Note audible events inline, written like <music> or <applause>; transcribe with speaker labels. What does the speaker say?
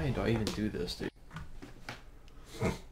Speaker 1: Why do I even do this, dude? <laughs>